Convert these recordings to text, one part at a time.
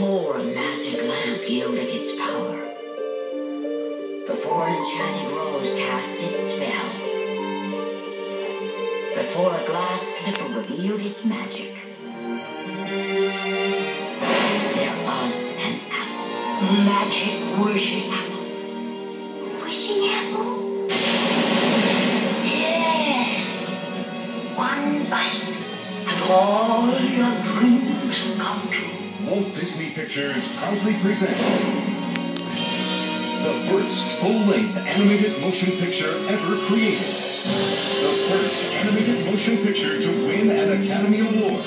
Before a magic lamp yielded its power, before an enchanted rose cast its spell, before a glass slipper revealed its magic, there was an apple. Magic wishing apple. Wishing apple? One bite, and all your dreams come true. Walt Disney Pictures proudly presents the first full-length animated motion picture ever created. The first animated motion picture to win an Academy Award.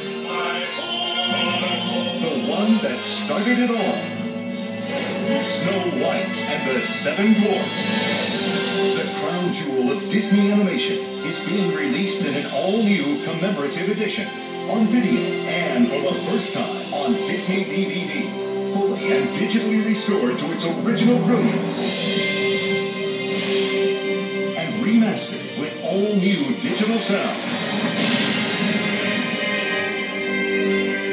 The one that started it all. Snow White and the Seven Dwarfs. The crown jewel of Disney animation is being released in an all-new commemorative edition on video and for the first time on Disney DVD, fully and digitally restored to its original brilliance. And remastered with all new digital sound.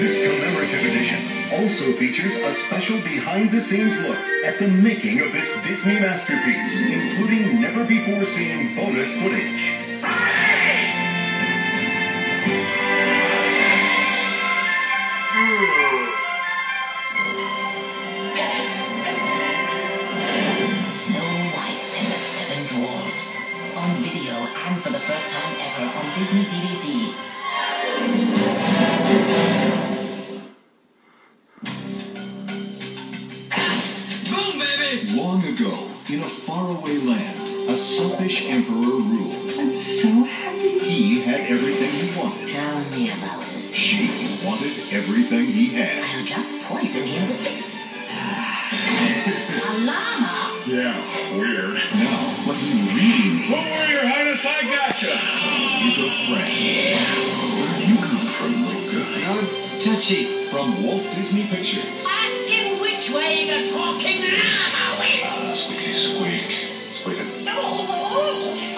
This commemorative edition also features a special behind-the-scenes look at the making of this Disney masterpiece, including never-before-seen bonus footage. Disney DVD. Boom, baby! Long ago, in a faraway land, a selfish emperor ruled. I'm so happy. He had everything he wanted. Tell me about it. She wanted everything he had. I'll just poison him with this. A llama? Yeah, weird. Don't worry, Your Highness, I gotcha. is a friend. Where do you come from, little guy? I'm touchy. From Walt Disney Pictures. Ask him which way the talking llama went. Squeaky squeak. Squeak.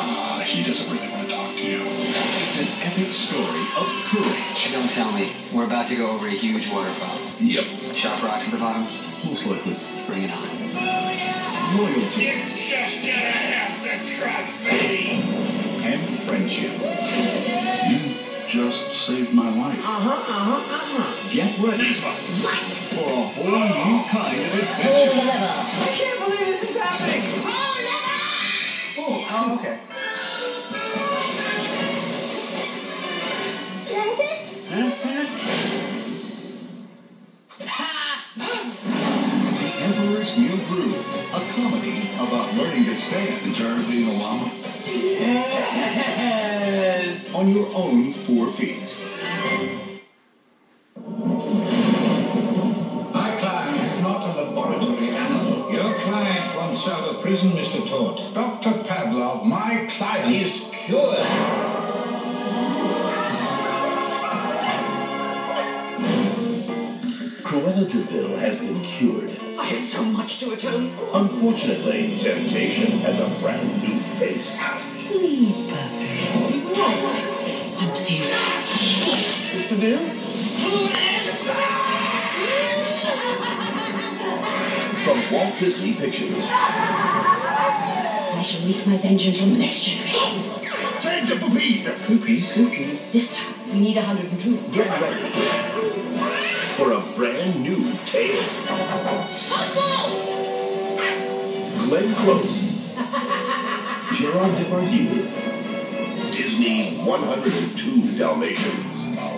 Ah, he doesn't really want to talk to you. It's an epic story of courage. Don't tell me. We're about to go over a huge waterfall. Yep. Sharp rocks at the bottom. Most likely. Bring it on. Loyalty You're just gonna have saved my life. Uh-huh, uh-huh, uh-huh. Get ready What? for a whole new kind of adventure. I can't believe this is happening. Oh, never! okay. The Emperor's New Groove, a comedy about learning to stand. You tired of being On your own four feet. My client is not a laboratory animal. Your client wants out of prison, Mr. Todd. Dr. Pavlov, my client is cured. Cruella de Vil has been cured. I have so much to atone for. Unfortunately, temptation has a brand new face. Sleep. What? I'm seeing Mr. Vil? From Walt Disney Pictures. I shall wreak my vengeance on the next generation. Fans of poopies! Poopies? Poopies. This time, we need 102. Get ready for a brand new tale. Glenn Close. Gerard Depardieu. Disney's 102 Dalmatians.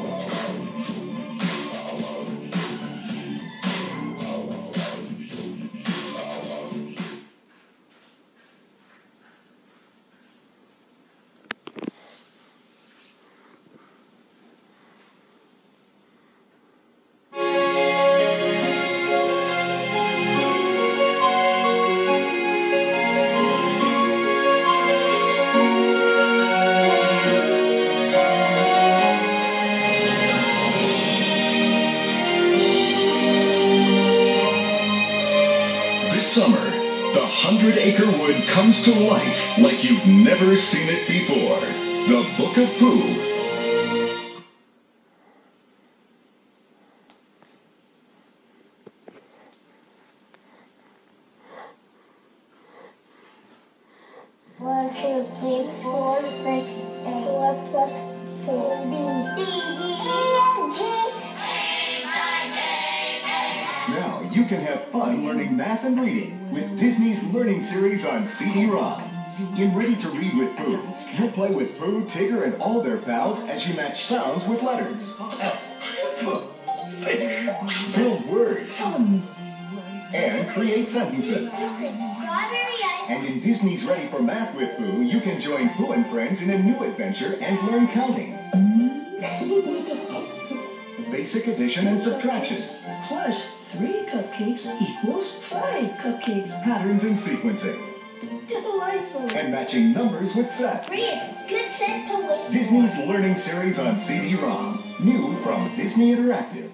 This summer, the Hundred Acre Wood comes to life like you've never seen it before. The Book of Pooh One, two, three, four, five. You can have fun learning math and reading with Disney's Learning Series on CD-ROM. In Ready to Read with Pooh, you'll play with Pooh, Tigger, and all their pals as you match sounds with letters. F, F, Fish. Build words. And create sentences. And in Disney's Ready for Math with Pooh, you can join Pooh and friends in a new adventure and learn counting. Basic addition and subtraction, Plus, three cupcakes equals five cupcakes. patterns and sequencing, Delightful. and matching numbers with sets. Three is a good set to wish Disney's Learning Series on CD-ROM. New from Disney Interactive.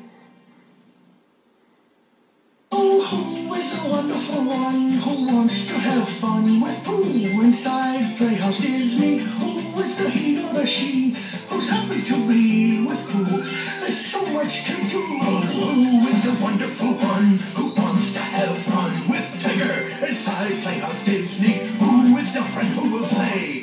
Oh, who is the wonderful one who wants to have fun with Pooh inside Playhouse Disney? Who is the he or the she who's happy to be with Pooh? There's so much to do. Who is the wonderful one who wants to have fun with Tigger inside Playhouse Disney? Who is the friend who will say,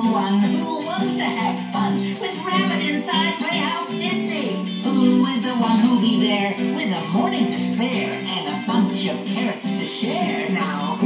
one who wants to have fun with Rabbit inside Playhouse Disney? Who is the one who'll be there with a morning to spare and a bunch of carrots to share? Now,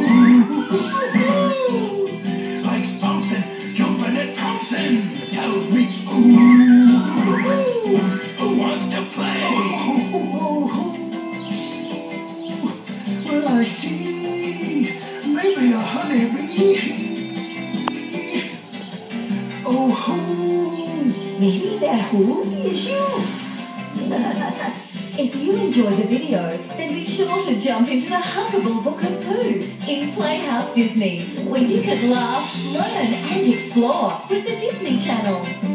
Maybe that who is you. If you enjoy the video, then be sure to jump into the Huggable Book of Pooh in Playhouse Disney, where you can laugh, learn, and explore with the Disney Channel.